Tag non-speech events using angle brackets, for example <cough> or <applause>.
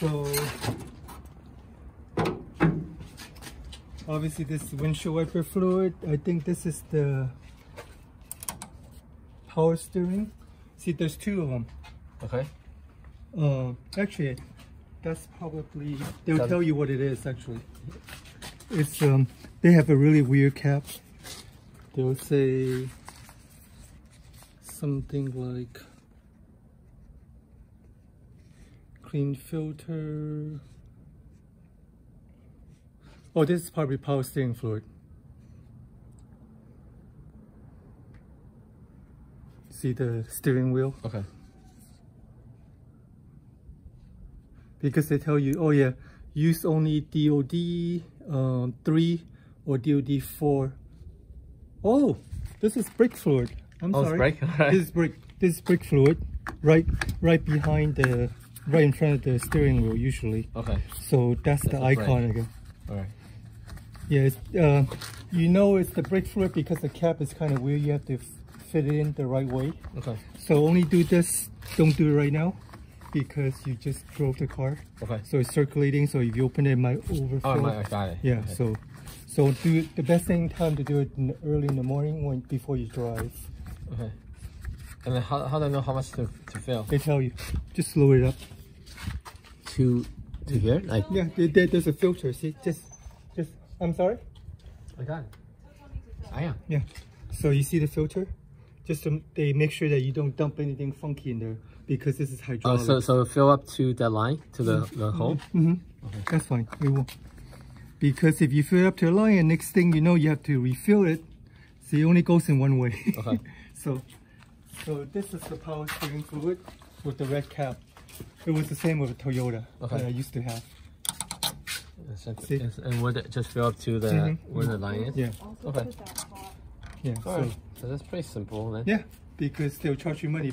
So obviously this windshield wiper fluid. I think this is the power steering. See, there's two of them. Okay. Uh, actually, that's probably they'll That- tell you what it is. Actually, it's um they have a really weird cap. They'll say something like clean filter. Oh, this is probably power steering fluid. See the steering wheel? Okay. because they tell you, oh yeah, use only DOT um, 3 or DOT 4. Oh, this is brake fluid. I'm Oh, sorry. brake? <laughs> This is brake. This is brake fluid, right, right behind the, right in front of the steering wheel usually. Okay. So that's, the That's the icon brake. again. All right. Yeah, it's, uh, you know it's the brake fluid because the cap is kind of weird. You have to fit it in the right way. Okay. So only do this. Don't do it right now because you just drove the car. Okay. So it's circulating. So if you open it, it might overfill. Oh, my, I got it. Yeah. Okay. So, so do the best thing time to do it in, early in the morning when before you drive. Okay. And then how, how do I know how much to, to fill? They tell you, just slow it up. To to here? Like Yeah, there, there- there's a filter. See, just, just. I'm sorry. I got it. I am. Yeah. So you see the filter? Just to, they make sure that you don't dump anything funky in there because this is hydraulic. Oh, so so fill up to that line to the the hole. hmm That's fine. We will. Because if you fill it up to the line, and next thing you know, you have to refill it. So it only goes in one way. Okay. <laughs> so, so this is the power steering fluid with the red cap. It was the same with a Toyota Okay. that I used to have. And See? and- And would it just fill up to the Mhm. where the line is? Yeah, Okay. put that hot yeah. All So. So that's pretty simple then. yeah, because they'll charge you money